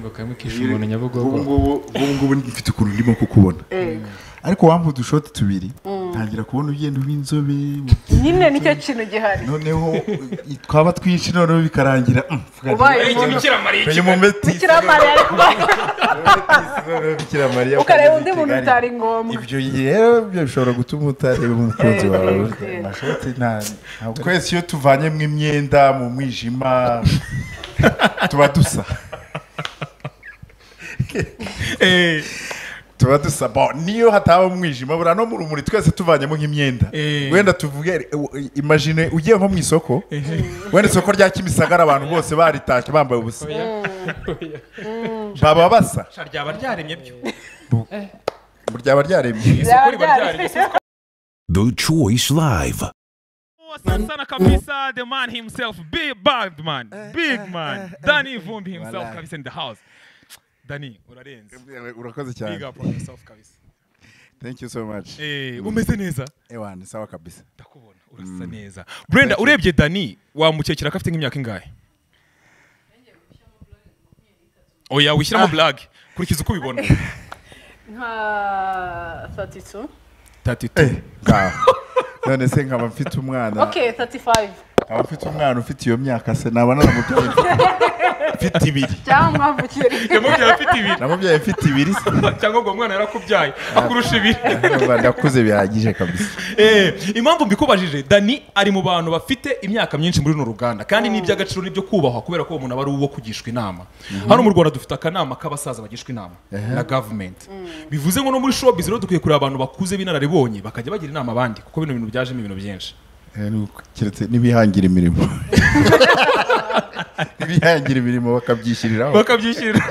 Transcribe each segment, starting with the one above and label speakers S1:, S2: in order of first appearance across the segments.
S1: ngo kamwe umuntu nyabugogo.
S2: ubu ngubu ubu ngubu mfite ukuntu ndimo kukubona. Ariko wampa udushoti tubiri ntangira kubona ugenda uba inzobe
S3: nyine nicyo kintu gihari.
S2: noneho twaba twinshi noneho bikarangira mm,
S3: Ubaye
S2: ati,
S3: umuntu-
S1: bikira mariya
S2: Menya umumetisi,
S3: bikira mariya ariko
S2: noneho Bikira Mariya
S3: ukareba undi muntu utari ngombwa.
S2: Ibyo rero byo bishobora gutuma utareba umukunzi
S3: Eh,
S2: wawe.
S3: eh.
S2: amashoti ntabwo- twese iyo tuvanyemo imyenda mu mwijima tuba dusa tuba dusa bo niyo hataba umwijima buriya no mu rumuri twese tuvanyemo nk'imyenda.
S1: Eh.
S2: wenda tuvuge eh, imagine ugiye nko mu isoko wenda isoko rya kimisagara abantu bose baritashye bambaye ubusa. Baba basa.
S1: Ryaba ryaremye byo?
S2: Ryaba ryaremye.
S1: Isoko riba ryaremye.
S4: The Choice Live.
S5: Asante sana kabisa the man himself big bad man. Big man. Danny Vumbi himself kabisa in the house. Danny urarenze
S2: urakoze
S5: big up on yourself kabisa.
S2: Thank you so much.
S5: Eh umeze neza?
S2: Ewana sawa kabisa.
S5: Ndakubona urasa neza. Brenda urebye Dani wamukekera ko afite nk'imyaka ingahe? Oya wishyiramo blague kurikiza uko ubibona
S3: nka 32
S2: eh. Ngaho none se nkaba mfite umwana
S3: okay 35
S2: nkaba mfite umwana ufite iyo myaka se naba naramubyaye mfite ibiri.
S3: Cyangwa mwavukiye
S5: yamubyaye afite ibiri.
S2: Namubyaye mfite ibiri se.
S5: Cyangwa ngo umwana yarakubyaye akurusha ibiri.
S2: Ndakuze bihagije kabisa.
S5: Eh, impamvu mbikubajije dani ari mu bantu bafite imyaka myinshi muri runo ruganda. Kandi ni iby'agaciro n'ibyo kubahwa kubera ko uwo muntu aba ari uwo kugishwa inama. Hano mu rwanda dufite akanama k'abasaza bagishwa inama na gavumenti bivuze ngo no muri showbiz rero dukwiye kureba abantu bakuze b'inararibonye bakajya bagira inama abandi kuko bino bintu byajemo ibintu byinshi.
S2: Keretse n'ibihangira imirimo. N'ibihangira imirimo bakabyishyiriraho
S5: bakabyishyirira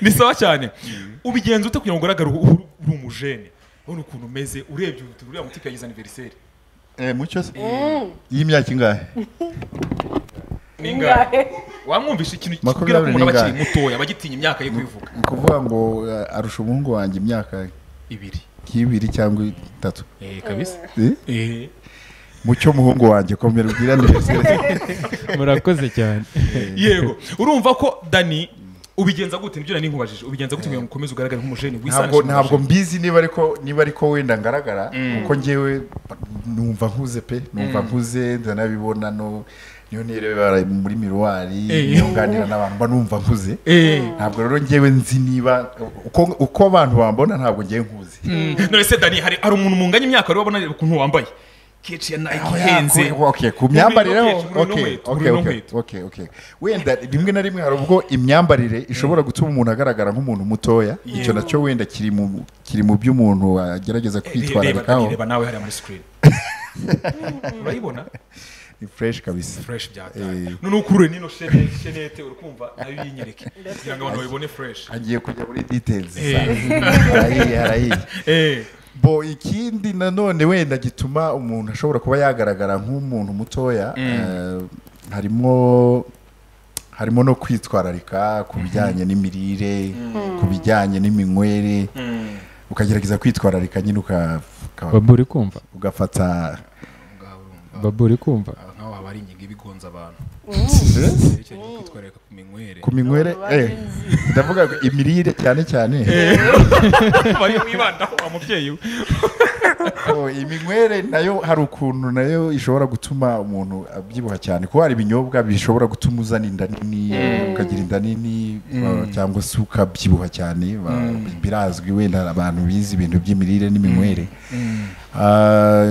S5: ni sawa cyane. Ubigenza ute kugira ngo ugaragare uri umujene ubona ukuntu umeze urebye utuntu uriya muti yagize aniveriseri
S2: Eh, mucyo se? Y'imyaka ingahe?
S5: Ningahe wamwumvisha ikintu kikubwira ko umuntu aba akiri mutoya aba agitinya imyaka ye kuyivuga
S2: ni ukuvuga ngo eh, arusha umuhungu wanjye imyaka
S5: ibiri
S2: nk'ibiri cyangwa itatu.
S5: Eh kabisa.
S2: Eh?
S5: eh.
S2: Mucyo muhungu wanjye komera ubwire aniverseri
S1: murakoze cyane.
S5: Yego. Urumva ko dani ubigenza gute? Nibyo nari nkubajije. Ubigenza gute kugira ngo ukomeze ugaragare nk'umujeni
S2: ntabwo ntabwo mbizi niba ariko niba ariko wenda ngaragara. Kuko ngewe numva nkuze pe numva nkuze ndanabibona no niyo nirebera muri miruwari
S5: Eh.
S2: niyo nganira n'abantu mba numva nkuze
S5: eh.
S2: Ntabwo rero ngewe nzi niba uko, abantu bambona ntabwo ngewe nkuze
S5: none se dani hari umuntu munganya imyaka rero ubona ukuntu wambaye? Keci ya nike ihenze.
S2: ku myambarire wenda rimwe na rimwe hari ubwo imyambarire ishobora gutuma umuntu agaragara nk'umuntu mutoya. Icyo na cyo wenda kiri mu kiri mu byo umuntu agerageza
S5: reba
S2: kwitwararikaho
S5: reba nawe hariya muri screen. Urayibona?
S2: Ni fresh kabisa.
S5: Fresh byataye
S2: Eh.
S5: none ukurure nino shene- shenete urikumva na yo yinyereke. Kugira ngo abantu babibone fresh.
S2: Agiye kujya muri details.
S5: Eh.
S2: harahiye harahiye
S5: eh.
S2: Bo ikindi nanone wenda gituma umuntu ashobora kuba yagaragara nk'umuntu mutoya eh, harimo harimo no kwitwararika ku bijyanye n'imirire ku bijyanye n'iminywere ukagerageza kwitwararika nyine uka- uka-
S1: babu uri kumva
S2: ugafata
S1: babu uri kumva
S5: nkaho haba hari ingingo ibigonza abantu.
S2: Eh?
S5: icyo gihe kwitwararika ku minywere.
S2: Ku minywere eh, ndavuga ngo imirire cyane cyane.
S5: Bari mwibandaho wa mubyeyi we.
S2: Oh, iminywere na yo hari ukuntu na yo ishobora gutuma umuntu abyibuha cyane. Kuko hari ibinyobwa bishobora gutuma uzana inda nini ukagira inda nini cyangwa se ukabyibuha cyane birazwi wenda abantu bize ibintu by'imirire n'iminywere. Ah,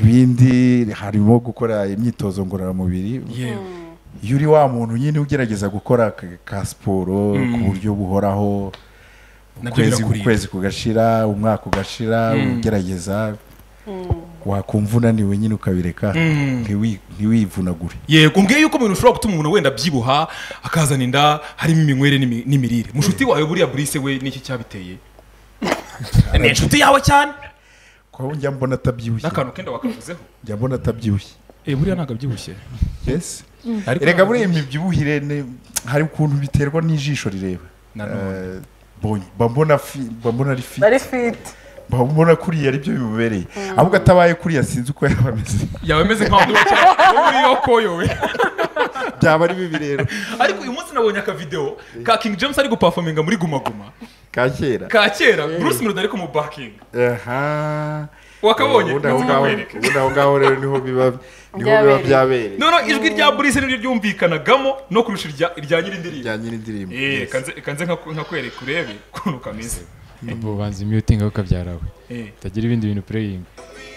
S2: ibindi harimo gukora imyitozo ngororamubiri. Iyo uri wa muntu nyine ugerageza gukora ka- siporo ku buryo buhoraho ukwezi kugashira umwaka ugashira ugerageza. Wakumva unaniwe nyine ukabireka. Ntiwi- ntiwivunagure.
S5: Yego umbwiye yuko mu bintu ushobora gutuma umuntu wenda abyibuha akazana inda harimo iminywere n'imi- n'imirire. Mushuti wawe buriya burise we niki cyabiteye? Ni inshuti yawe cyane?
S2: Ko njya mbona atabyibushye
S5: n'akantu kenda wakavuzeho
S2: njya mbona atabyibushye
S5: eh buriya ntabwo abyibushye.
S2: Yes.
S5: Ariko
S2: erega buriya imibyibuhire ni- hari ukuntu biterwa n'ijisho rireba. Eh, mbona mbona ari fi
S3: bari fit.
S2: Mba mbona kuriya ari byo bimubereye. Ahubwo atabaye kuriya sinzi uko yaba ameze
S5: yaba ameze nk'aho muri yo koyowe
S2: byaba ari bibi rero.
S5: Ariko uyu munsi nabonye akavideo ka king james ari gupafominga muri guma guma.
S2: Ka kera.
S5: Ka kera. Bruce melody ari kumubakinga
S2: aha.
S5: Wakabonye?
S2: Ubundi aho ngaho
S5: nkakwereka.
S2: ubundi aho ngaho rero ni ho biba ni ho biba
S3: Byabereye.
S5: noneho ijwi rya bruce niryo ryumvikanagamo no kurusha irya nyir'indirimbo. Eh, kanze kanze nka- nkakwereka urebe ukuntu kameze.
S1: Babo banza imyutinga aho ukabyara we.
S5: Eh,
S1: utagira ibindi bintu pureyinga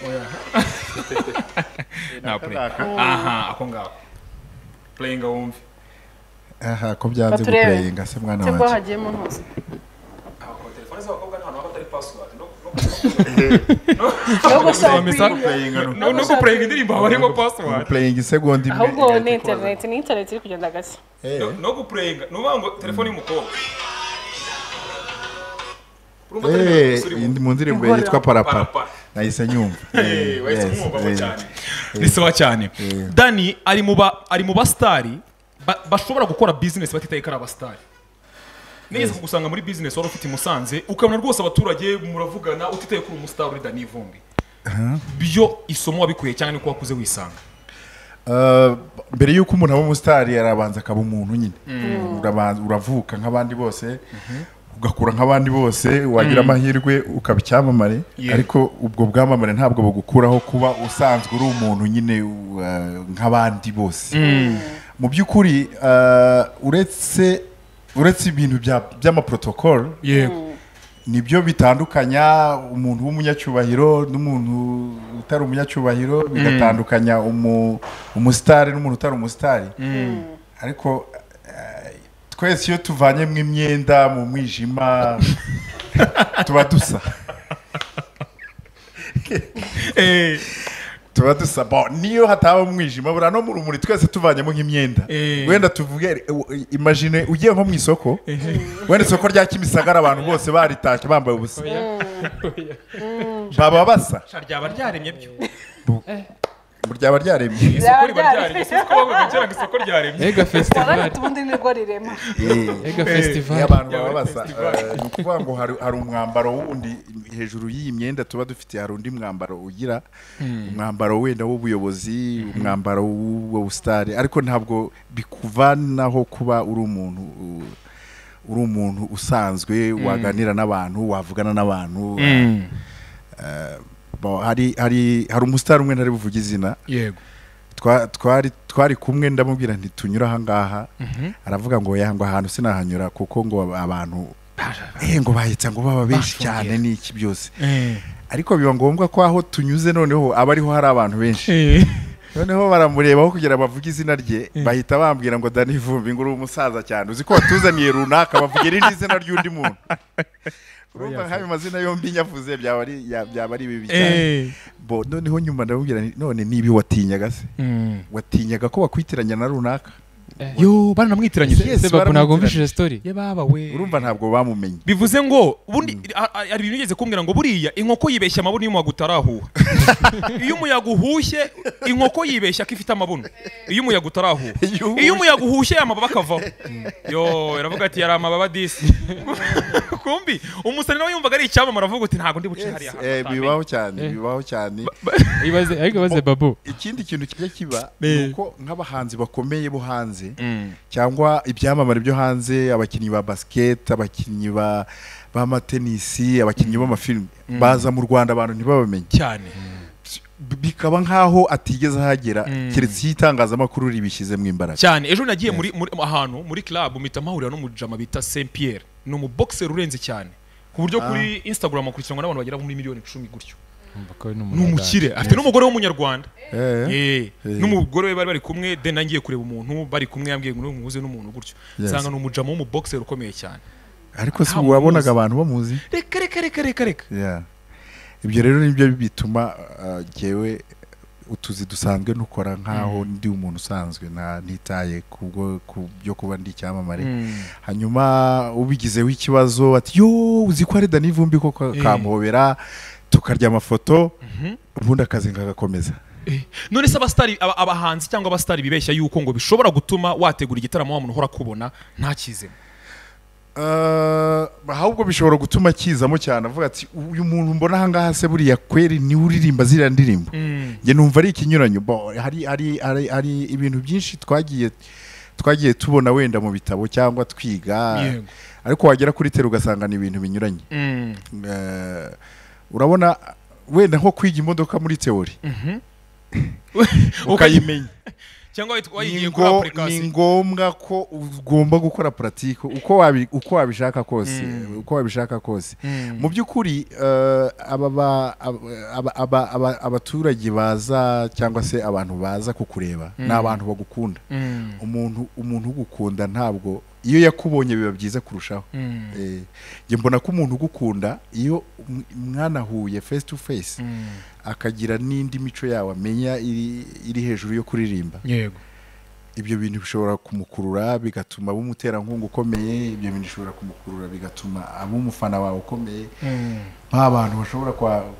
S5: nta play. aha ako ngako. Playing wumve
S2: aha ko byanze
S3: Baturebe.
S2: gupureyinga se mwana
S3: se ko
S2: wanjye
S3: hagiyemo ntuzi
S5: telefone z'abakobwa nta hantu haba hatari password no
S3: no gushaka
S2: gupureyinga no
S5: no no guplaying indirimbo haba harimo password
S2: gupureyinga isegonda imwe
S3: ahubwo ni interineti ni interineti iri kugenda gake
S2: Eh.
S5: No- no guplaying ni ukuvuga ngo telefone y'umukobwa urumva atari
S2: Eh,
S5: gusa urimo.
S2: indi mu ndirimbo
S3: Igorora.
S2: yitwa parapara
S5: Parapara.
S2: Nahise nyumva
S5: cyane ni sawa cyane dani ari mu ari mu basitari bashobora gukora bizinesi batitaye ko ari abasitari nigeze kugusanga muri business wari ufite i musanze ukabona rwose abaturage muravugana utitaye kuri uri umusitari uri dani ivumbi byo isomo wabikuye cyangwa niko wakuze wisanga.
S2: Uh, mbere y'uko umuntu aba umusitari arabanza akaba umuntu nyine. Uravuka nk'abandi bose ugakura nk'abandi bose wagira amahirwe ukaba icyamamare ariko ubwo bwamamare ntabwo bugukuraho kuba usanzwe uri umuntu nyine uh, nk'abandi bose. Mu by'ukuri uh, uretse uretse ibintu bya- by'amaprotocole
S5: yego
S2: ni byo bitandukanya umuntu w'umunyacyubahiro n'umuntu utari umunyacyubahiro bigatandukanya umu- umusitari n'umuntu utari umusitari. Ariko twese iyo tuvanyemo imyenda mu mwijima tuba dusa.
S5: Eh,
S2: tuba dusa. Bo niyo hataba umwijima buriya no mu rumuri twese tuvanyemo nk'imyenda.
S5: Eh.
S2: wenda tuvuge eh, imagine ugiye nko mu isoko wenda isoko rya kimisagara abantu bose baritashye bambaye ubusa. Baba basa.
S5: Ryaba ryaremye byo.
S2: Ryaba ryaremye.
S5: Isoko riba ryaremye. Sinzi ko bavuga kera ngo isoko ryaremye.
S1: Ega fesitivali
S3: ubundi nirwo rirema.
S1: Ega
S2: iyo
S1: fesitivali
S2: abantu baba basa
S5: festival.
S2: eh, ni ukuvuga ngo hari umwambaro wundi hejuru y'iyi myenda tuba dufite hari undi mwambaro ugira. Umwambaro wenda w'ubuyobozi umwambaro w'ubusitari ariko ntabwo bikuvanaho kuba uri umuntu uri umuntu usanzwe waganira n'abantu wavugana n'abantu. Hari hari hari umusitari umwe ntari buvuge izina.
S5: Yego.
S2: Twa- twari twari kumwe ndamubwira nti tunyura ahangaha aravuga ngo ya ngo ahantu sinahanyura kuko ngo abantu eh ngo bahitsa ngo baba benshi cyane n'iki byose. Ariko biba ngombwa ko aho tunyuze noneho aba ariho hari abantu benshi. Noneho baramurebaho kugira ngo bavuge izina rye bahita bambwira ngo dani vumbi ngo uri umusaza cyane. Uzi ko watuzaniye runaka bavuga irindi zina ry'undi muntu. urumva nk'ayo mazina yombi nyavuze byaba ari ya- byaba ari bibi cyane. Bo noneho nyuma ndamubwira none nibi watinyaga se? Watinyaga ko bakwitiranya na runaka?
S5: Yo baranamwitiranyije
S1: ntabwo wumvishije sitori
S5: ye baba we.
S2: Urumva ntabwo bamumenye.
S5: Bivuze ngo ubundi a- hari ibintu ugeze kumbwira ngo buriya inkoko yibeshya amabuno iyo umuyaga utarahuha. Iyo umuyaga uhushye inkoko yibeshya ko ifite amabuno iyo umuyaga utarahuha.
S2: Iyo
S5: umuyaga uhushye amababa akavaho. Yo iravuga ati yari amababa disi kumbi umusani nawe yumvaga ari icyamamare avuga uti ntabwo ndi buce hariya.
S2: eh, bibaho cyane bibaho cyane.
S1: Ibaze ariko ibaze babu.
S2: ikindi kintu kijya kiba
S5: Eh.
S2: ni uko nk'abahanzi bakomeye bo hanze
S5: Mm.
S2: cyangwa ibyamamare byo hanze abakinnyi ba basiketi abakinnyi ba b'amatenisi abakinnyi b'amafilime baza mu rwanda abantu ntibabamenye.
S5: Cyane.
S2: Bikaba nk'aho atigeze ahagera
S5: Mm.
S2: keretse iyo itangazamakuru ribishyizemo imbaraga.
S5: Cyane. Ejo nagiye muri, ahantu muri club mpita mpahurira n'umujama bita Saint Pierre. Ni umuboxer urenze cyane. Ku buryo kuri Instagram akurikiranwa n'abantu bagera muri miliyoni icumi gutyo. Ni umukire afite n'umugore w'umunyarwanda
S2: Eh,
S5: Eh,
S2: Eh.
S5: n'umugore we bari bari kumwe de nangiye kureba umuntu bari kumwe yambwiye ngo muhuze n'umuntu gutyo.
S2: Yes.
S5: nsanga ni umujama w'umuboxer ukomeye cyane.
S2: Ariko si
S5: nta
S2: wabonaga abantu bamuzi
S5: reka reka reka reka reka.
S2: Ibyo rero ni byo bituma uh, jyewe utuzi dusanzwe dukora nk'aho ndi umuntu usanzwe ntitaye kubwo ku byo kuba ndi icyamamare. Hanyuma ubigizeho ikibazo ati yo uzi ko ari dani vumbi ko kamuhobera. Tukarya amafoto ubundi akazi kagakomeza
S5: Eh, none se abasitari aba- abahanzi cyangwa abasitari bibeshya yuko ngo bishobora gutuma wategura igitaramo wa muntu uhora akubona ntakizemo
S2: Eh, ahubwo bishobora gutuma kizamo cyane avuga ati uyu muntu mbona ahangaha se buriya kweri ni we uririmba ziriya ndirimbo. Njye numva ari ikinyuranyo. Bo, hari, hari, hari, hari ibintu byinshi twagiye twagiye tubona wenda mu bitabo cyangwa twiga. Ariko wagera kuri tera ugasanga ni ibintu binyuranye.
S5: Mm.
S2: Eh, urabona wenda nko kwiga imodoka muri teori ukayimenya
S5: cyangwa wayigiye kuri
S2: ngo- ni ngombwa ko ugomba gukora puratike uko wabi- uko wabishaka kose uko wabishaka kose. Mu by'ukuri eh, aba ba- aba- aba- aba- abaturage baza cyangwa se abantu baza kukureba ni abantu bagukunda.
S5: Mm.
S2: umuntu ugukunda ntabwo iyo yakubonye biba byiza kurushaho.
S5: Mm.
S2: Eh, njye mbona ko umuntu ugukunda iyo mwanahuye face to face
S5: Mm.
S2: akagira n'indi mico yawe amenya iri, hejuru yo kuririmba.
S5: Yego.
S2: Ibyo bintu bishobora kumukurura bigatuma aba umuterankunga ukomeye ibyo bintu bishobora kumukurura bigatuma aba umufana wawe ukomeye. Nta bantu bashobora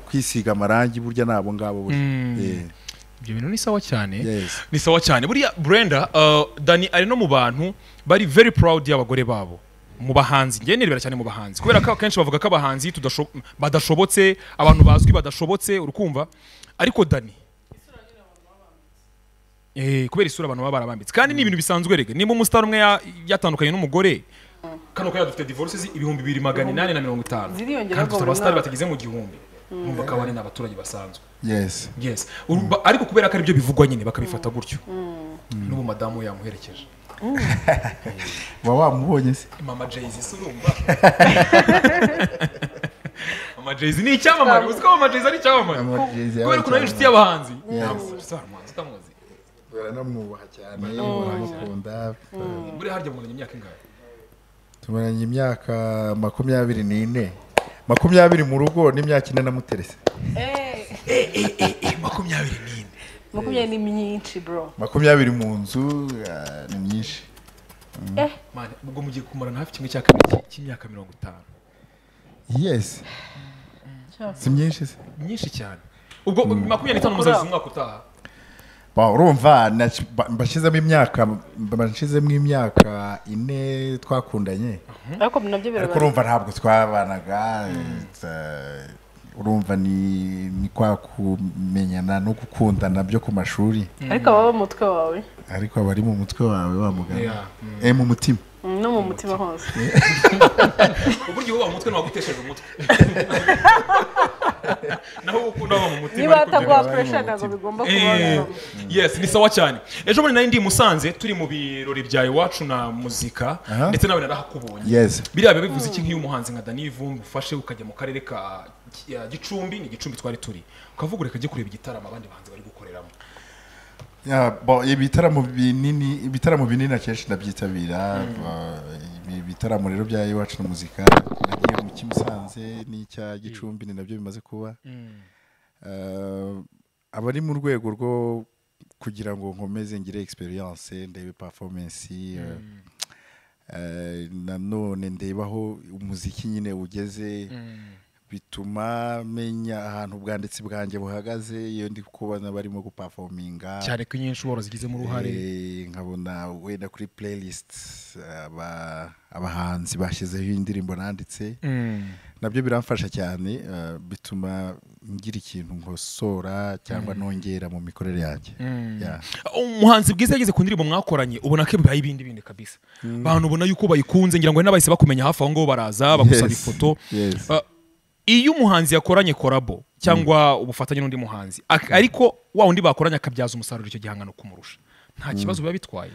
S2: kwisiga amarangi burya ni abo ngabo burya. Eh,
S5: ibyo bintu ni sawa cyane ni sawa cyane buriya brenda uh, dani ari no mu bantu bari very proud y'abagore babo. Mu bahanzi. Njye nirebera cyane mu bahanzi. Kubera ko akenshi bavuga ko abahanzi badashobotse abantu bazwi badashobotse urukumva ariko dani. Eh, kubera isura abantu baba barabambitse. Kandi ni ibintu bisanzwe rege. Niba umusitari umwe ya- yatandukanye n'umugore. Kano kaya dufite divorce ibihumbi bibiri magana inani na mirongo itanu. Kandi dufite abasitari batageze mu gihumbi. Numva ko aba ari n'abaturage basanzwe.
S2: Yes.
S5: Yes. Ariko kubera ko ari byo bivugwa nyine bakabifata gutyo. N'ubu madamu we yamuherekeje
S2: uba wamubonye se?
S5: Mama jayz se urumva? Mama jayz ni icyamamare. Uzi ko mama jayz ari icyamamare? Kubera ukuntu ari inshuti y'abahanzi.
S2: Yes.
S5: ntabwo ufite umuhanzi utamuzi
S2: baranamwubaha cyane. Baramukunda
S5: buriya harya mubonye imyaka ingahe?
S2: Tumaranye imyaka makumyabiri n'ine. Makumyabiri mu rugo n'imyaka ine namuterese
S3: Eh,
S5: makumyabiri n'ine
S3: makumyabiri ni myinshi bro.
S2: Makumyabiri mu nzu ah, ni myinshi.
S5: Mani ubwo mugiye kumarana hafi kimwe cya kabiri cy'imyaka mirongo itanu.
S2: Yes. Si myinshi se?
S5: Myinshi cyane. Ubwo makumyabiri n'itanu muzazi umwaka utaha
S2: urumva mbashyizemo imyaka mbashyizemo imyaka ine twakundanye.
S3: Ariko na
S2: byo
S3: ariko
S2: urumva ntabwo twabanaga eh, urumva ni ni kwa kumenyana no gukundana byo ku mashuri.
S3: Ariko ababa mu mutwe wawe.
S2: Ariko aba ari mu mutwe wawe wa mugani
S5: Yeah.
S2: eh mu mutima.
S3: Mm, no mu mutima hose.
S5: Uburyo uba mu mutwe ntiwagutesheje umutwe. naho ukunda mu mutima
S3: niba
S5: ariko
S3: ataguha
S2: biri-
S3: puresha ntabwo bigomba
S5: Eh,
S3: kubaho
S5: yes ni sawa cyane. Ejo bundi nari ndi i musanze turi mu birori bya iwacu na muzika ndetse nawe narahakubonye.
S2: Yes.
S5: Biriya biba bivuze iki nk'iyo umuhanzi nka dani vumbi ufashe ukajya mu karere ka gicumbi ni gicumbi twari turi. Ukavuga reka ajye kureba igitaramo abandi bahanzi bari gukoreramo.
S2: Ibitaramo binini ibitaramo binini akenshi ndabyitabira ibitaramo rero bya iwacu na muzika nagiye mu cy'Musanze n'icya Gicumbi ni na byo bimaze kuba Eh, aba ari mu rwego rwo kugira ngo nkomeze ngire experience ndebe eh, eh, nanone ndeba aho umuziki nyine ugeze bituma menya ahantu ubwanditsi bwanjye buhagaze iyo ndi kubona barimo gupafominga
S5: cyane ko inyinshi uboro zigizemo uruhare
S2: Eh, nkabona wenda kuri playlist aba- abahanzi bashyizeho indirimbo nanditse.
S5: Mm.
S2: na byo biramfasha cyane eh, bituma ngira ikintu nkosora cyangwa nongera mu mikorere yanjye Yeah.
S5: umuhanzi bwiza yageze ku ndirimbo mwakoranye ubona ko bibaye ibindi bindi kabisa. Abantu ubona yuko bayikunze ngira ngo n'abahise bakumenya hafi aho ngaho baraza bagusaba ifoto. Uh, iyo umuhanzi yakoranye korabo cyangwa ubufatanye n'undi muhanzi ak- ariko wa wundi bakoranye akabyaza umusaruro icyo gihangano kumurusha. Nta kibazo biba bitwaye.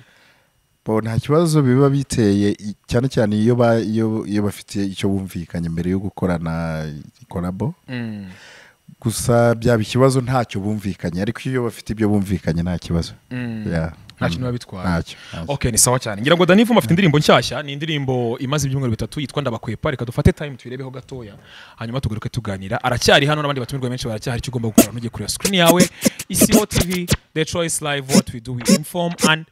S2: Nta kibazo biba biteye cyane cyane iyo ba- iyo iyo bafite icyo bumvikanye mbere yo gukorana korabo gusa byaba ikibazo ntacyo bumvikanye ariko iyo bafite ibyo bumvikanye nta kibazo. Yeah.
S5: niba bitwara biba bitwaye
S2: ntacyo ntacyo.
S5: ok ni sawa cyane. Ngira ngo dani mafite afite indirimbo nshyashya ni indirimbo imaze ibyumweru bitatu yitwa ndabakwepa. Reka dufate time tuyirebeho gatoya hanyuma tugaruke tuganira. Aracyari hano n'abandi batumirwa benshi baracyahari icyo ugomba gukora ntujye kureba screen yawe. Isibo tv the choice live what we do we inform and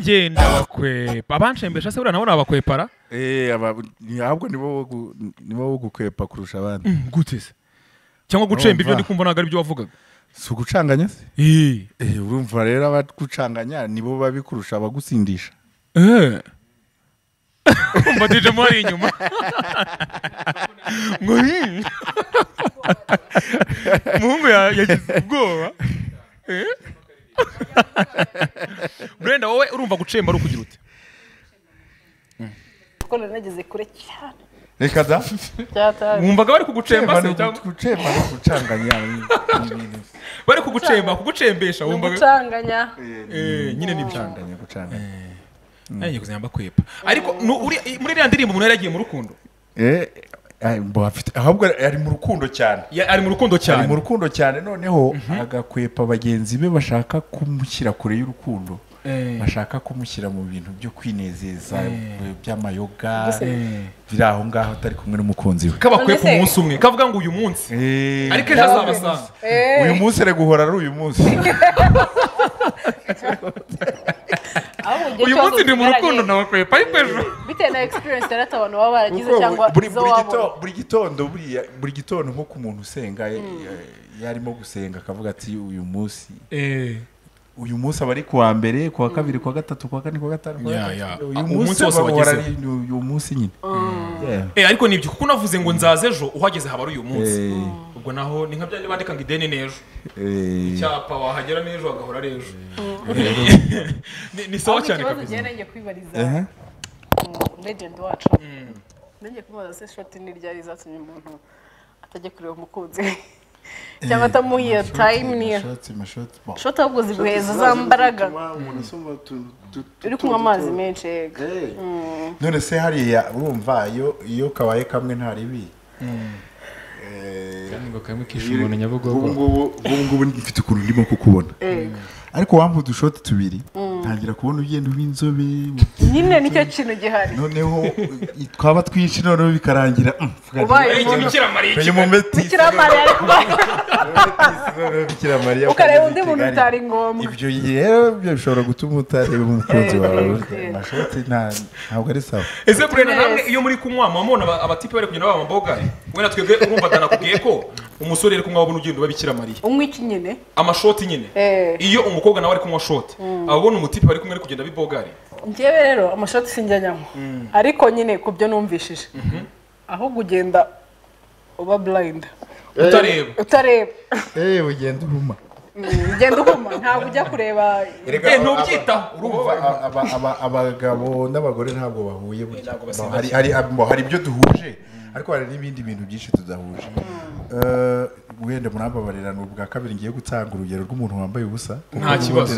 S5: ngenda bakwepa abanshembesha se buriya nabo ni abakwepara
S2: ntabwo aba- ni- nibo wo gukwepa kurusha abandi.
S5: Mm, gute se. Cyangwa gucemba ibyo ndi kumva ntabwo ari byo wavugaga
S2: si ugucanganya se?
S5: Eh.
S2: Eh, urumva rero abagucanganya nibo babi kurusha abagusindisha.
S5: Eh. umva dj mo ari inyuma. Ngo umuhungu ya- yagize ubwoba Eh? brenda wowe urumva gucemba ari ukugira ute
S3: kuko nari nageze kure cyane.
S2: Reka da
S5: wumvaga bari kugucemba se cyangwa
S2: gucemba no gucanganya
S5: bari kugucemba kugucembesha wumvaga
S3: gucanganya.
S5: Eh, nyine ni
S2: gucanganya. gucanganya
S5: nanjye kuzajya mbakwepa ariko muri iriya ndirimbo umuntu yari yagiye mu rukundo?
S2: Eh, eh, ahubwo ari mu rukundo cyane.
S5: Ya- ari mu rukundo
S2: ari
S5: cyane.
S2: mu rukundo cyane. Noneho agakwepa bagenzi be bashaka kumushyira kure y'urukundo.
S5: Eh.
S2: Bashaka kumushyira mu bintu byo kwinezeza
S5: Eh.
S2: by'amayoga
S5: Eh.
S2: biri aho ngaho atari kumwe n'umukunzi we.
S5: Kabakwepa
S3: None se-
S5: umunsi umwe. Kavuga ngo uyu munsi.
S2: Eh,
S5: ariko ejo azabasanga
S2: uyu munsi ari guhora ari uyu munsi?
S5: Uyu munsi ndi mu rukundo ndabakwepa ariko ejo.
S3: Bitewe na experience rero abantu baba baragize cyangwa izo
S2: gito, buri gitondo buriya buri gitondo nko ku muntu usenga eh, iyo arimo gusenga akavuga ati uyu munsi
S5: Eh.
S2: Uyu munsi aba ari kuwa mbere kuwa kabiri kuwa gatatu kuwa kane kuwa gatanu kuwa
S5: Ya,
S2: gatandatu.
S5: ya.
S2: uyu
S5: Ah,
S2: munsi
S5: umunsi wose wagezeho.
S2: ari uyu munsi nyine. Yeah.
S5: Eh, ariko ni byo kuko unavuze ngo nzaza ejo uhageze haba ari uyu munsi.
S2: Eh,
S5: ubwo naho ni nka byari bandika ngo ideni n'ejo
S2: eh,
S5: icyapa wahagera n'ejo hagahora ari ejo. Ni- sawa cyane
S3: ikibazo
S5: kabisa.
S3: ngiye nanjye kwibariza
S2: eh.
S3: mm, legend wacu. Nanjye kumubaza se shoti ni ryari zatumye umuntu atajya kureba umukunzi we. Cyangwa
S2: mashoti, bon.
S3: shoti ahubwo ziguheza za mbaraga uri kunywa amazi menshi yega
S2: none se hariya urumva iyo iyo kabaye kamwe nta ribi Eh,
S1: kandi ngo kamwe kishe umuntu nyabugogo
S2: ubu ngubu ubu ngubu mfite ukuntu ndimo kukubona ariko wampa udushoti tubiri ntangira kubona ugenda uba inzobe
S3: nyine nicyo kintu gihari.
S2: Noneho twaba twinshi noneho bikarangira mm,
S3: Ubaye
S2: nti-
S5: Eh, iki bikira mariya.
S2: Menya umumetisi
S3: bikira mariya ariko
S2: noneho bikira mariya
S3: ukareba undi muntu utari ngombwa.
S2: Ibyo rero byo bishobora gutuma utareba umukunzi wawe. amashoti ntabwo ari sawa.
S5: Ese burena namwe iyo muri kunywa mwamubona aba- abatipe bari kugenda baba mboga wenda twebwe urumva danakubwiye ko umusore ari kunywa wabona ugenda uba bikira mariya.
S3: Unywa iki nyine?
S5: Amashoti nyine.
S3: Eh.
S5: iyo umukobwa nawe ari kunywa shoti aba abona umutipe bari kumwe ari kugenda bibogari?
S3: Njyewe rero amashoti sinjya nyanywa ariko nyine ku byo numvishije. Ahubwo ugenda uba blind.
S5: Utareba.
S3: Utareba.
S2: Eh ugenda uhuma
S3: Mm, ugenda uguma ntabwo ujya kureba.
S5: Eh, ntubyitaho
S2: urumva. aba- aba- abagabo n'abagore ntabwo bahuye hari ibyo duhuje. Ariko hari n'ibindi bintu byinshi tudahuje. Eh, wenda murambabarira ni ubwa kabiri ngiye gutanga urugero rw'umuntu wambaye ubusa.
S5: Nta kibazo.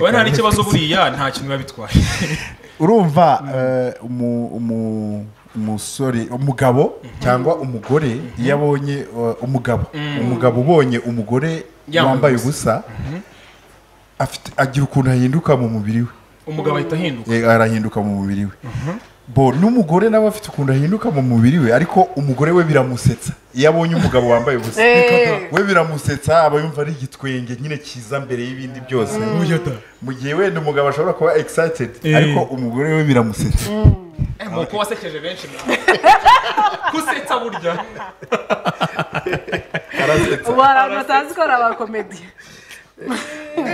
S5: Wowe nta n'ikibazo buriya nta kintu biba bitwaye.
S2: Urumva eh, umu- umu- umusore umugabo cyangwa umugore iyo abonye eh, umugabo. Umugabo ubonye umugore wambaye
S5: ubusa.
S2: afite agira ukuntu ahinduka mu mubiri we.
S5: Umugabo ahita ahinduka.
S2: Eh, arahinduka mu mubiri we. Bo n'umugore nawe afite ukuntu ahinduka mu mubiri we ariko umugore we biramusetsa. Iyo abonye umugabo wambaye ubusa.
S3: Eh.
S2: we biramusetsa aba yumva ari igitwenge nyine kiza mbere y'ibindi byose. Mu gihe wenda umugabo ashobora kuba excited
S5: Eh.
S2: ariko umugore we biramusetsa.
S5: Eh, mu uko wasekeje benshi kusetsa burya.
S2: Arasetsa.
S3: Ubu hari abantu batazi ko ari abakomediye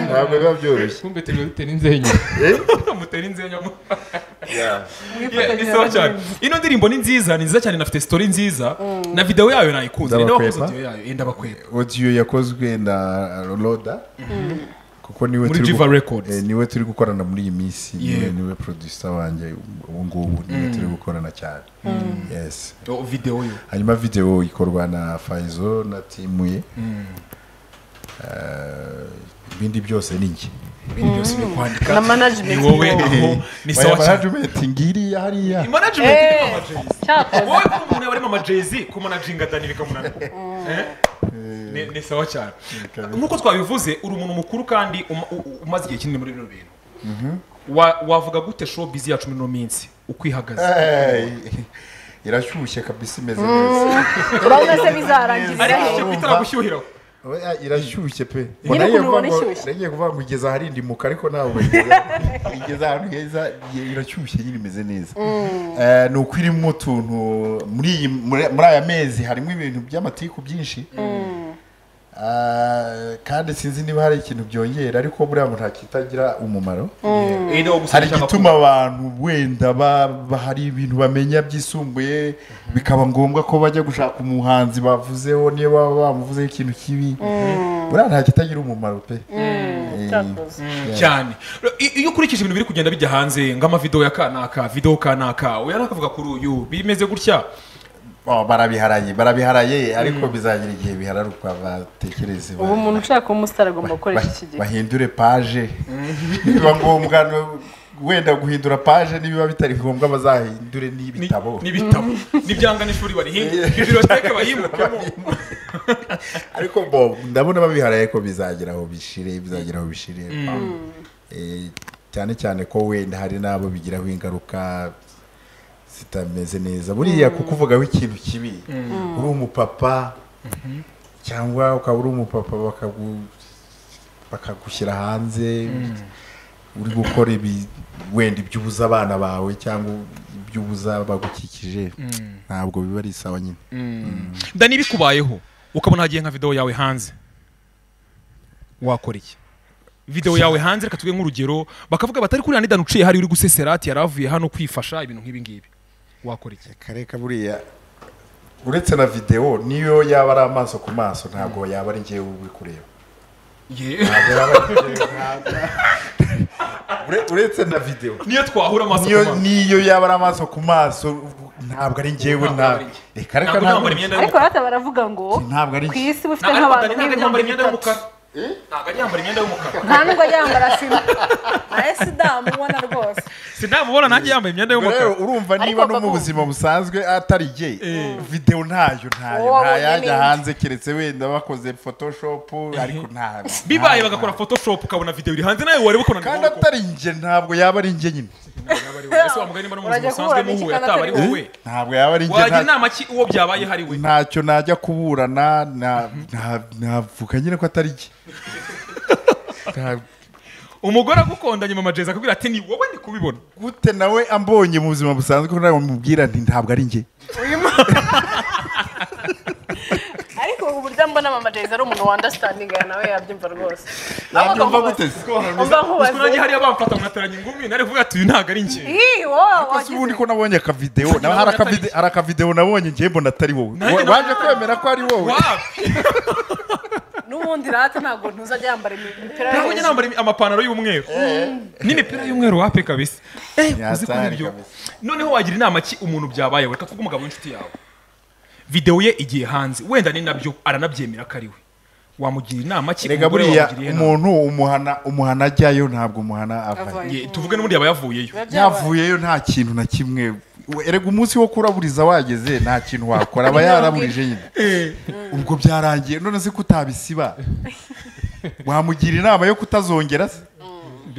S2: ntabwo biba byoroshye.
S1: Kumbe turi dutera inzenya
S5: mutera inzenya cyane ino ndirimbo ni nziza ni nziza cyane inafite story nziza. Na video yayo nayikunze ni wakoze audio yayo yenda bakwepa
S2: audio yakozwe na Roda kuko ni we
S5: Muri
S2: turi eh, ni we turi gukorana muri iyi minsi. Niwe producer wanjye ubu ngubu ni we turi gukorana cyane. Yes.
S5: Oh, video yo.
S2: Hanyuma video ikorwa na Faizo na timu ye Eh, ibindi byose ni njye.
S5: Ibintu byose biri kwandika.
S3: Na management
S5: ni wowe. aho ni
S2: Oya,
S5: sawa cyane.
S2: management ngiriya hariya.
S5: Management
S3: Eh,
S5: irimo ama Jay-Z.
S3: cyakoze
S5: wowe ko umuntu yaba arimo ama Jay-Z kumanaginga Dani bikamunanira. Eh? Ni- ni sawa cyane. Nk'uko twabivuze uri umuntu mukuru kandi umaze igihe kinini muri bino bintu. Wa- wavuga gute showbiz yacu muri ino minsi? Uko ihagaze
S2: Eh, irashyushye kabisa imeze neza.
S3: Urabona se bizarangirira
S5: ariko icyo kwitara gushyuhiraho
S2: irashyushye pe. Nagiye kuvuga ngo- igeze aharindimuka ariko ntabwo igeze ahantu heza irashyushye nyine imeze neza. Eh, ni uko irimo utuntu muri aya mezi harimo ibintu by'amatiku byinshi. Eh, kandi sinzi niba hari ikintu byongera ariko buriya ngo nta kitagira umumaro
S5: Eh, gusaba
S2: hari igituma abantu wenda hari ibintu bamenya byisumbuye bikaba ngombwa ko bajya gushaka umuhanzi bavuzeho niyo baba bamuvuzeho ikintu kibi. Buriya nta kitagira umumaro pe. Eh,
S3: cyakoze
S5: Mm, cyane. Iyo ukurikije ibintu biri kugenda bijya hanze ng'amavidewo ya kanaka videwo kanaka uyu akavuga kuri uyu bimeze gutya?
S2: Barabiharaye barabiharaye ariko bizagira igihe bihararukwa batekereze.
S3: Ubu umuntu ushaka kuba umusitari agomba gukoresha iki gihe.
S2: bahindure paje. Nibiba ngombwa no- wenda guhindura paje nibiba bitari ngombwa bazahindure
S5: Ni-
S2: n'ibitabo.
S5: N'ibitabo n'ibyanganyeshuri barihinga biblioteke bayimukemo.
S2: Ariko bo ndabona babiharaye ko bizagera aho bishire bizagera aho bishire. Eh, cyane cyane ko wenda hari n'abo bigiraho ingaruka zitameze neza. Buriya kukuvugaho ikintu kibi uri umupapa cyangwa ukaba uri umupapa bakagu- bakagushyira hanze uri gukora ibi wenda ibyo ubuza abana bawe cyangwa ibyo ubuza bagukikije ntabwo biba ari sawa nyine.
S5: Dani bikubayeho ukabona hagiye nka videwo yawe hanze. Wakora iki? Videwo yawe hanze reka tuge nk'urugero bakavuga batari kuri dani uciye hari uri gusesera ati yari avuye hano kwifasha ibintu nk'ibi ngibi. wakora iki
S2: kareka buriya uretse na videwo niyo yaba ari amaso ku maso ntabwo yaba ari ngewe ubikureba uretse na video.
S5: Niyo twahura amaso ku maso.
S2: niyo yaba ari amaso ku maso ntabwo ari ngewe reka reka
S5: ntabwo
S2: ntabwo ntabwo
S5: ntabwo ntabwo ntabwo ntabwo ntabwo
S3: ntabwo
S5: ntabwo ntabwo ajya yambara imyenda y'umukara
S3: nta nubwo ajya yambara sima nawe si ndamubona rwose
S5: sinamubona nanjye yambaye imyenda y'umukara
S2: urumva niba no mu buzima busanzwe atari jye videwo ntayo ntayo
S3: wabonye
S2: ntayajya hanze keretse wenda bakoze photoshop ariko nta
S5: bibaye bagakora photoshop ukabona videwo iri hanze nawe wareba ukuntu
S2: kandi atari njye ntabwo yaba ari njye nyine. Ntabwo yaba ari
S5: wagira inama ki uwo byabaye hari we?
S2: Ntacyo najya kuburana na- na- navuga nyine ko atari Nta-
S5: umugore agukondanye mama jeza akubwira ati ni wowe ndi kubibona.
S2: Gute nawe ambonye mu buzima busanzwe ko nawe mubwira nti ntabwo ari njye.
S3: uburyo mbona mama jayisi ari umuntu wandasitandinga nawe yabyumva rwose.
S2: Yabyumva gute?
S3: Umva
S5: gusa nanjye
S3: nkubaze
S5: hariya bamfata munateranya ingumi nari kuvuga ati uyu ntabwo ari njye.
S3: Wowe
S2: Ese ubundi ko nabonye akavidewo nawe hari akavide- hari akavidewo nabonye njye mbona atari wowe. Waje kwemera ko ari wowe?
S5: Wapi?
S3: N'ubundi rata ntabwo ntuzajya yambara imipira
S5: ntabwo njye nambara amapantaro y'umweru. N'imipira y'umweru wape kabisa? Eh, uzi ko
S2: kabisa.
S5: noneho wagira inama ki umuntu byabayeho reka tuvuge umugabo w'inshuti yawe. Videwo ye igiye hanze. Wenda ni na byo aranabyemera ko ari we wamugira inama ki?
S2: Rega buriya umuntu umuhana umuhana ajyayo ntabwo umuhana avayo
S5: tuvuge n'ubundi yaba yavuyeyo.
S2: Yavuyeyo nta kintu na kimwe. Erega umunsi wo kuraburiza wageze nta kintu wakora. Aba yaraburije nyine. Ubwo byarangiye. None se ko utabisiba wamugira inama yo kutazongera se?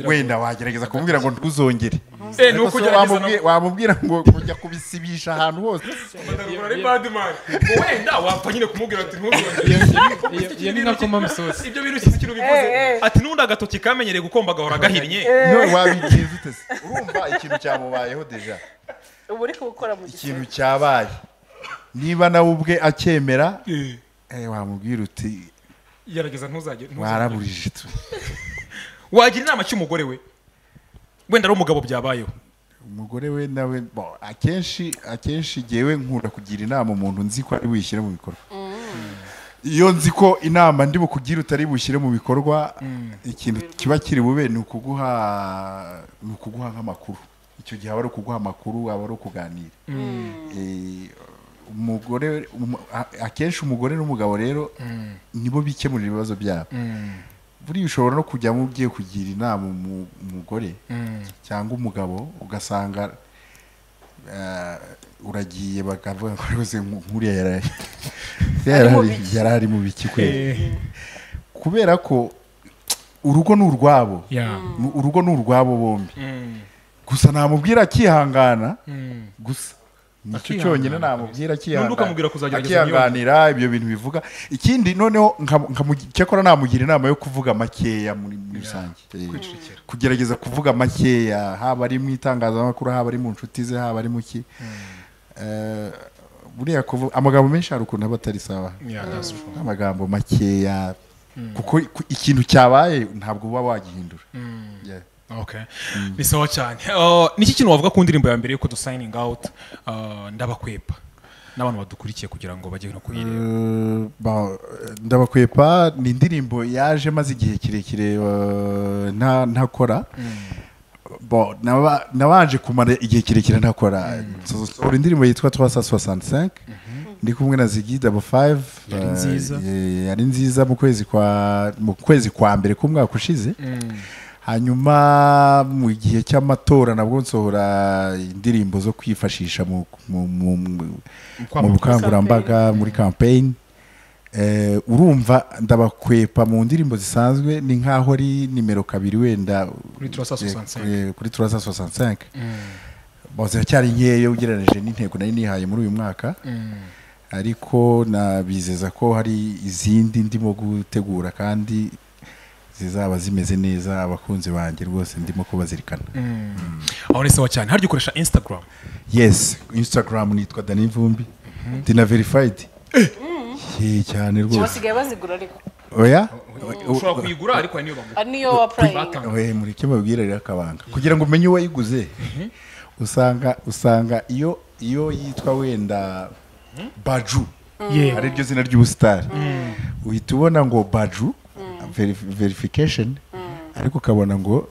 S2: Wenda wagerageza kumubwira ngo ntuzongere.
S5: Eh,
S2: wamubwira ngo kujya kubisibisha ahantu hose.
S5: Wenda wapfa nyine kumubwira ati ntuzongere.
S1: Ni nka koma musozi
S5: ibyo bintu ushyize ikintu bivuze
S3: Eh, eh.
S5: ati n'undi agatoki kamenyereye gukomba gahora gahinnye
S2: no wabibwiza ute se? Urumva ikintu cyamubayeho deja?
S3: Ubu uri kuwukora mu
S2: ikintu cyabaye. Niba nawe ubwe acyemera wamubwira uti
S5: gerageza ntuzajye ntuzajye.
S2: waraburije tu.
S5: Wagira inama cy'umugore we. Wenda ari umugabo byabayeho.
S2: Umugore we nawe bo, akenshi akenshi jyewe nkunda kugira inama umuntu nzi ko ari buyishyire mu bikorwa. Iyo nzi ko inama ndi bukugire utari bushyire mu bikorwa ikintu kiba kiri bube ni ukuguha ni ukuguha nk'amakuru. Icyo gihe aba ari ukuguha amakuru aba ari ukuganira. Eh, umugore umu- a- akenshi umugore n'umugabo rero nibo bikemurira ibibazo byabo. Buriya ushobora no kujyamo ugiye kugira inama umu- umugore cyangwa umugabo ugasanga eh, uragiye bakavuga ngo rwose nk'uriya yari ari- mu biki kwe. Kubera ko urugo ni urwabo. Urugo ni urwabo bombi.
S5: Mm.
S2: gusa namubwira akihangana
S5: Mm.
S2: gusa ni
S5: cyo
S2: cyonyine namubwira akihanganira ibyo bintu bivuga. Ikindi noneho cyakora namugira inama yo kuvuga makeya muri rusange. Eh, kugerageza kuvuga makeya. Haba ari mu itangazamakuru haba ari mu nshuti ze haba ari mu ki. Eh, buriya kuvuga amagambo menshi hari ukuntu aba atari sawa.
S5: True.
S2: amagambo makeya. Kuko ku- ikintu cyabaye ntabwo uba wagihindura.
S5: Okay. Ni sawa cyane Uh, niki kintu wavuga ku ndirimbo ya mbere yuko du signing out uh, ndabakwepa. N'abantu badukurikiye kugira ngo bajye no kuyireba.
S2: Ba- ndabakwepa ni indirimbo yaje maze igihe kirekire nta- ntakora. Naba- nabanje kumara igihe kirekire ntakora. Sohora indirimbo yitwa 365 ndi kumwe na zigi double five.
S5: Yari nziza.
S2: yari nziza mu kwezi kwa mu kwezi kwa mbere k'umwaka ushize. Hanyuma mu gihe cy'amatora nabwo nsohora indirimbo zo kwifashisha mu, bukangurambaga muri campaign. Eh, urumva ndabakwepa mu ndirimbo zisanzwe ni nk'aho ari nimero kabiri wenda
S5: Kuri 365.
S2: kuri 365 Bon, ziracyari nkeya ugereranyije n'intego nari nihaye muri uyu mwaka. Ariko nabizeza ko hari izindi ndimo gutegura kandi zizaba zimeze neza abakunzi banjye rwose ndimo kubazirikana.
S5: Aho ni sawa cyane. Harya ukoresha instagram?
S2: Yes instagram nitwa dani vumbi. Dina verified. Ye, cyane rwose.
S3: Basigaye bazigura ariko.
S2: Oya
S5: ushobora kuyigura ariko hari niyo
S2: muri cyo mabwira rero akabanga. Kugira ngo umenye uwayiguze usanga usanga iyo iyo yitwa wenda baju.
S5: Yeah.
S2: ari ryo zina ry'ubusitari. Uhita ubona ngo baju verification. Ariko ukabona ngo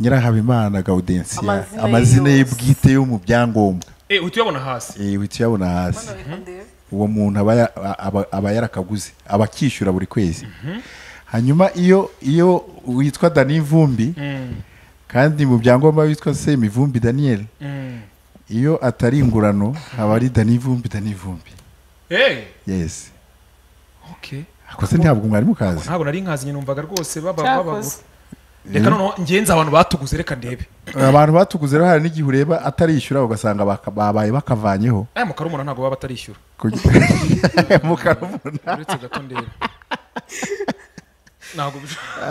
S2: nyirahabimana gaudensia
S3: Amazina ye
S2: bwite yo mu byangombwa.
S5: Eh uhita uyabona hasi.
S2: Eh, uhita uyabona hasi. Uwo muntu aba ya- aba- aba yarakaguze aba akishyura buri kwezi. Hanyuma iyo iyo witwa dani vumbi kandi mu byangombwa witwa semivumbi daniel iyo atari ingurano haba ari dani vumbi dani vumbi
S5: eh. Okay
S2: akose ntabwo mwari mukazi
S5: ntabwo nari nkazi nyine numvaga rwose baba babagura reka noneho ngenzi abantu batuguze reka ndebe.
S2: Abantu batuguze rero hari n'igihe ureba atarishyura ugasanga babaye bakavanyeho.
S5: Aya mu karumuna ntabwo baba batarishyura.
S2: Mukarumuna.
S5: Uretse gato ndebe. Ntabwo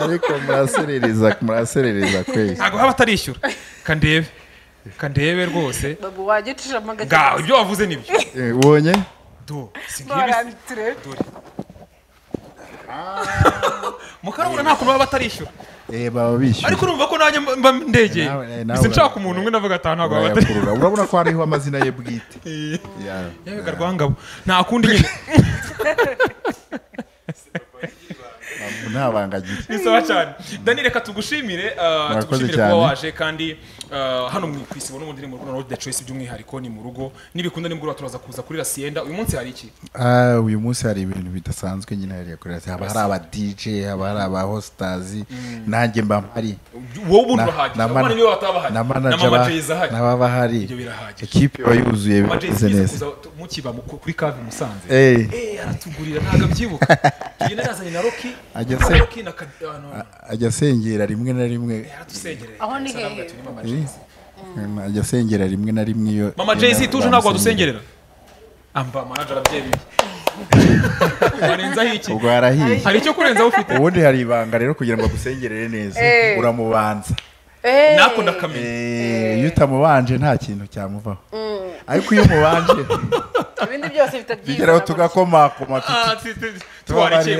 S2: ariko muraserereza muraserereza kwezi
S5: ntabwo baba batarishyura. Kandebe kandebe rwose. Ibyo wavuze ni byo
S2: Eh, ubonye
S5: do si ngibi
S3: baranditire
S5: mu karumuna nta kuntu baba batarishyura.
S2: Eee baba bishyura
S5: ariko urumva ko nanjye mba- ndege ndegeye.
S2: Eh,
S5: ese nshaka umuntu umwe navuga atanu ntabwo baba batarishyura
S2: urabona ko hariho amazina ye bwite. Yeah.
S5: yewe rwangabo nta kundi nyine
S2: nta banga agira.
S5: Ni sawa cyane. Dani reka tugushimire uh, tugushimire kuba waje kandi uh, hano mu kwisibo n'ubundi ni mu rugo na choice by'umwihariko ni mu rugo. Nibikunda nimugoroba turaza kuza kuri rasienda uyu munsi hari iki?
S2: Ah, uyu munsi hari ibintu bidasanzwe nyine hariya kuri rasi haba hari aba DJ haba hari aba hosters nanjye mba mpari.
S5: Wowe ubundi urahagije
S2: na
S5: abana
S2: mana-
S5: nibo bataba bahari
S2: na
S5: na
S2: manager n'ababa bahari
S5: ibyo birahagije.
S2: Ekipe iba yuzuye bimeze neza.
S5: mukiba mu- kuri kave musanze.
S2: Eh,
S5: eh aratugurira ntabwo abyibuka. Tugenda yazanye na Rocky.
S2: Ajya asengera rimwe na rimwe.
S3: Aho ni hehe?
S2: ajya asengera rimwe na rimwe iyo
S5: mama
S2: iyo
S5: Jay Z
S2: na-
S5: tuje ntabwo wadusengerera amba manager arabyemeye warenzaho iki?
S2: Ubwo harahiye.
S5: Hari icyo kurenzaho ufite?
S2: Ubundi hari ibanga rero kugira ngo agusengerere neza.
S3: Eh.
S2: uramubanza.
S5: Nako ndakamenya
S2: Eh, iyo utamubanje nta kintu cyamuvaho. Ariko iyo umubanje
S3: ibindi byose
S2: bigeraho tugakomakoma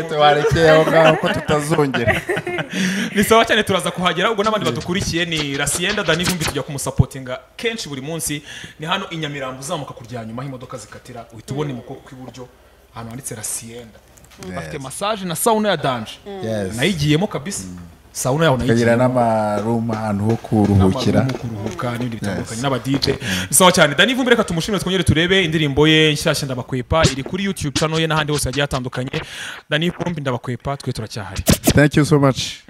S2: tubarekeye aho ngaho ko tutazongera.
S5: Ni sawa cyane turaza kuhagera ubwo n'abandi badukurikiye ni rasienda dani vumbi tujya kumusapotinga kenshi buri munsi. Ni hano i nyamirambo uzamuka kurya nyuma aho imodoka zikatira uhita ubona mu kuboko kw'iburyo ahantu handitse rasienda. Bafite massage na sauna ya danje
S2: Yes.
S5: nayigiyemo kabisa. Sauna yaho
S2: tukagira
S5: nama
S2: room ahantu ho kuruhukira.
S5: Kuruhuka n'ibindi bitandukanye n'aba DJ ni sawa cyane. Dani Vumbi reka tumushimire twongere turebe indirimbo ye nshyashya ndabakwepa iri kuri YouTube channel ye n'ahandi hose hagiye hatandukanye. Dani Vumbi ndabakwepa twe turacyahari.
S2: Thank you so much.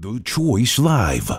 S4: The Choice Live.